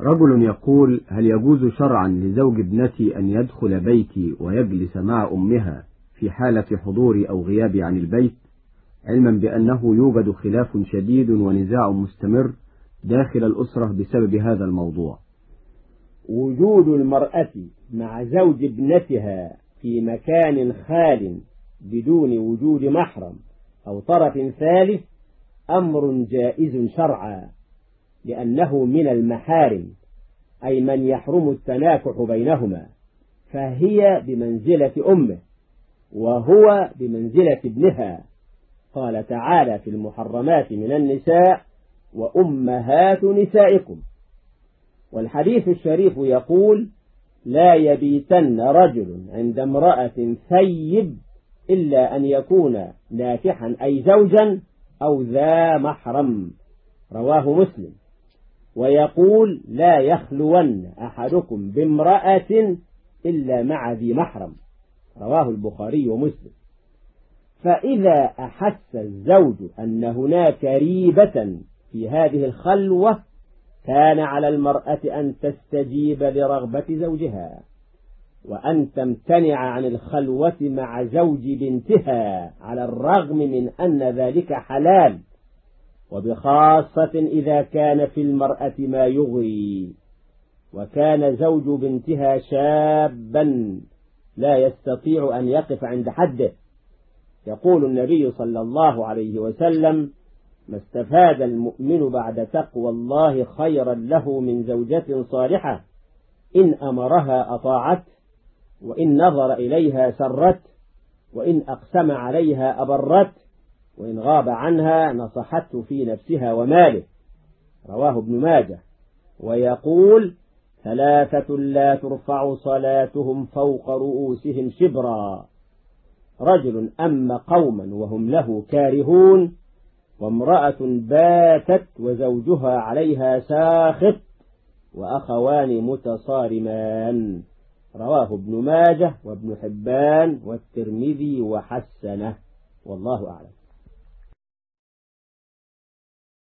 رجل يقول هل يجوز شرعا لزوج ابنتي أن يدخل بيتي ويجلس مع أمها في حالة حضوري أو غيابي عن البيت؟ علما بأنه يوجد خلاف شديد ونزاع مستمر داخل الأسرة بسبب هذا الموضوع. وجود المرأة مع زوج ابنتها في مكان خال بدون وجود محرم أو طرف ثالث أمر جائز شرعا لأنه من المحارم. أي من يحرم التناكح بينهما فهي بمنزلة أمه وهو بمنزلة ابنها. قال تعالى في المحرمات من النساء وأمهات نسائكم. والحديث الشريف يقول لا يبيتن رجل عند امرأة ثيب إلا أن يكون ناكحا أي زوجا أو ذا محرم. رواه مسلم. ويقول لا يخلون أحدكم بامرأة إلا مع ذي محرم. رواه البخاري ومسلم. فإذا أحس الزوج أن هناك ريبة في هذه الخلوة كان على المرأة أن تستجيب لرغبة زوجها وأن تمتنع عن الخلوة مع زوج بنتها على الرغم من أن ذلك حلال. وبخاصة إذا كان في المرأة ما يغري وكان زوج بنتها شابا لا يستطيع أن يقف عند حده. يقول النبي صلى الله عليه وسلم ما استفاد المؤمن بعد تقوى الله خيرا له من زوجة صالحة إن أمرها أطاعت وإن نظر إليها سرت وإن أقسم عليها أبرت وإن غاب عنها نصحته في نفسها وماله. رواه ابن ماجه. ويقول ثلاثة لا ترفع صلاتهم فوق رؤوسهم شبرا. رجل أم قوما وهم له كارهون وامرأة باتت وزوجها عليها ساخط وأخوان متصارمان. رواه ابن ماجه وابن حبان والترمذي وحسنه. والله أعلم.